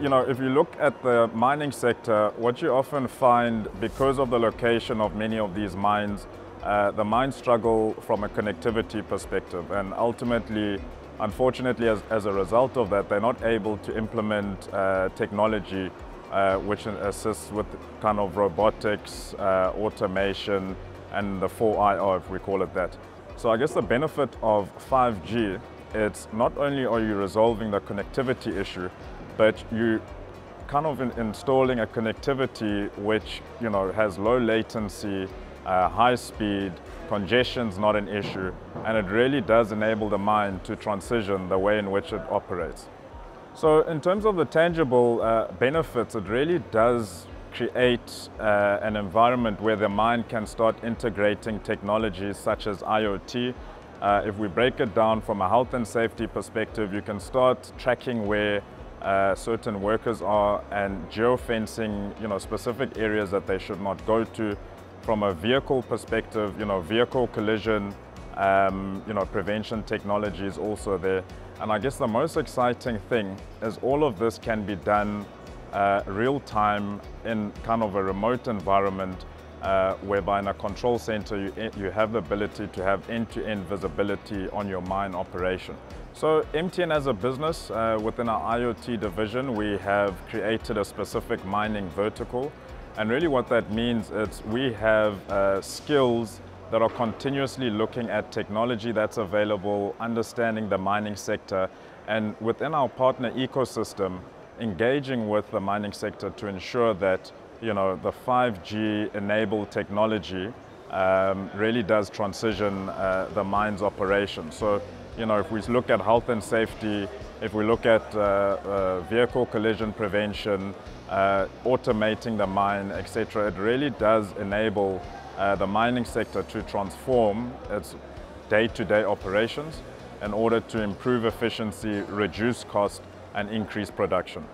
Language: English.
you know, if you look at the mining sector, what you often find because of the location of many of these mines, uh, the mines struggle from a connectivity perspective and ultimately, unfortunately, as, as a result of that, they're not able to implement uh, technology uh, which assists with kind of robotics, uh, automation, and the 4IR, if we call it that. So I guess the benefit of 5G, it's not only are you resolving the connectivity issue, but you kind of in installing a connectivity which you know has low latency, uh, high speed, congestion's not an issue, and it really does enable the mine to transition the way in which it operates. So in terms of the tangible uh, benefits, it really does create uh, an environment where the mine can start integrating technologies such as IoT. Uh, if we break it down from a health and safety perspective, you can start tracking where uh, certain workers are and geofencing, you know, specific areas that they should not go to. From a vehicle perspective, you know, vehicle collision, um, you know, prevention technology is also there. And I guess the most exciting thing is all of this can be done uh, real time in kind of a remote environment uh, whereby in a control center you, you have the ability to have end-to-end -end visibility on your mine operation. So MTN as a business, uh, within our IoT division, we have created a specific mining vertical. And really what that means is we have uh, skills that are continuously looking at technology that's available, understanding the mining sector, and within our partner ecosystem, engaging with the mining sector to ensure that you know, the 5G enabled technology um, really does transition uh, the mine's operation. So, you know, if we look at health and safety, if we look at uh, uh, vehicle collision prevention, uh, automating the mine, etc., it really does enable the mining sector to transform its day-to-day -day operations in order to improve efficiency, reduce cost, and increase production.